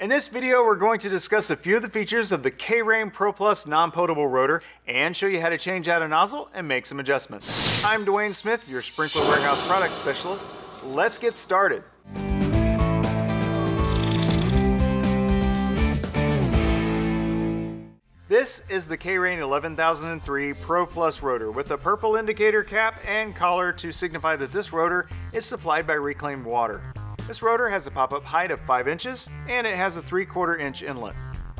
In this video, we're going to discuss a few of the features of the K-Rain Pro Plus non-potable rotor and show you how to change out a nozzle and make some adjustments. I'm Dwayne Smith, your Sprinkler Warehouse product specialist. Let's get started. This is the K-Rain 11003 Pro Plus rotor with a purple indicator cap and collar to signify that this rotor is supplied by reclaimed water. This rotor has a pop-up height of 5 inches and it has a 3 quarter inch inlet.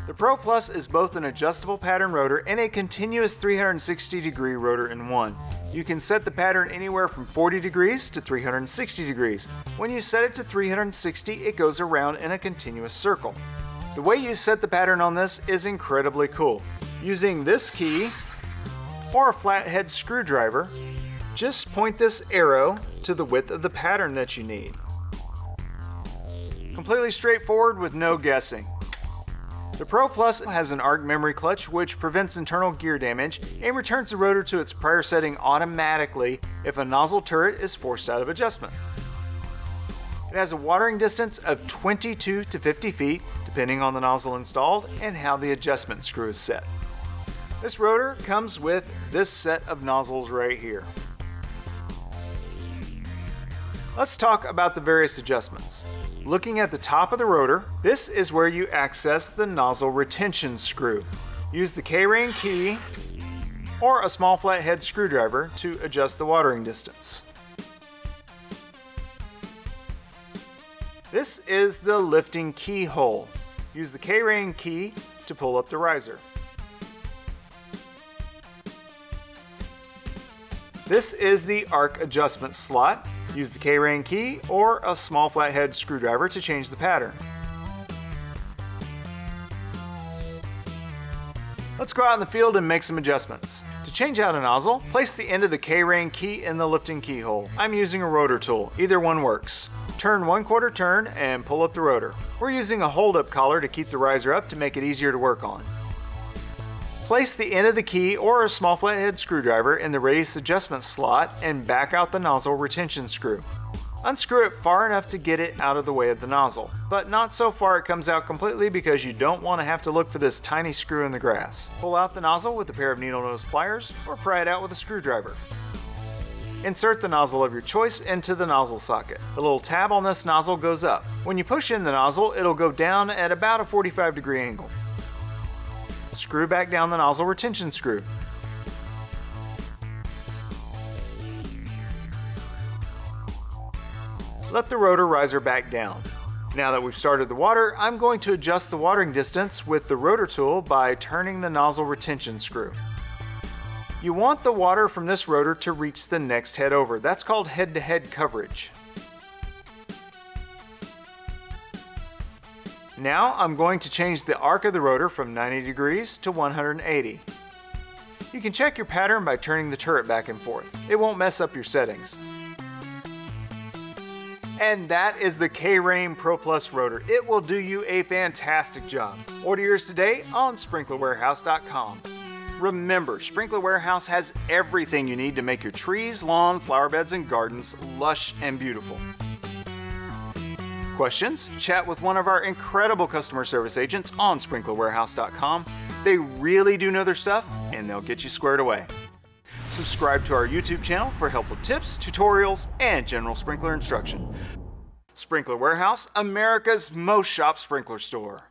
The Pro Plus is both an adjustable pattern rotor and a continuous 360 degree rotor in one. You can set the pattern anywhere from 40 degrees to 360 degrees. When you set it to 360, it goes around in a continuous circle. The way you set the pattern on this is incredibly cool. Using this key or a flathead screwdriver, just point this arrow to the width of the pattern that you need. Completely straightforward with no guessing. The Pro Plus has an arc memory clutch which prevents internal gear damage and returns the rotor to its prior setting automatically if a nozzle turret is forced out of adjustment. It has a watering distance of 22 to 50 feet, depending on the nozzle installed and how the adjustment screw is set. This rotor comes with this set of nozzles right here. Let's talk about the various adjustments. Looking at the top of the rotor, this is where you access the nozzle retention screw. Use the K-Rain key or a small flathead screwdriver to adjust the watering distance. This is the lifting keyhole. Use the K-Rain key to pull up the riser. This is the arc adjustment slot. Use the K-Rain key or a small flathead screwdriver to change the pattern. Let's go out in the field and make some adjustments. To change out a nozzle, place the end of the K-Rain key in the lifting keyhole. I'm using a rotor tool, either one works. Turn one quarter turn and pull up the rotor. We're using a hold-up collar to keep the riser up to make it easier to work on. Place the end of the key or a small flathead screwdriver in the radius adjustment slot and back out the nozzle retention screw. Unscrew it far enough to get it out of the way of the nozzle, but not so far it comes out completely because you don't want to have to look for this tiny screw in the grass. Pull out the nozzle with a pair of needle nose pliers or pry it out with a screwdriver. Insert the nozzle of your choice into the nozzle socket. The little tab on this nozzle goes up. When you push in the nozzle, it'll go down at about a 45 degree angle. Screw back down the nozzle retention screw. Let the rotor riser back down. Now that we've started the water, I'm going to adjust the watering distance with the rotor tool by turning the nozzle retention screw. You want the water from this rotor to reach the next head over. That's called head-to-head -head coverage. Now I'm going to change the arc of the rotor from 90 degrees to 180. You can check your pattern by turning the turret back and forth. It won't mess up your settings. And that is the K-Rain Pro Plus rotor. It will do you a fantastic job. Order yours today on sprinklerwarehouse.com. Remember, Sprinkler Warehouse has everything you need to make your trees, lawn, flower beds, and gardens lush and beautiful questions, chat with one of our incredible customer service agents on sprinklerwarehouse.com. They really do know their stuff and they'll get you squared away. Subscribe to our YouTube channel for helpful tips, tutorials, and general sprinkler instruction. Sprinkler Warehouse, America's most shop sprinkler store.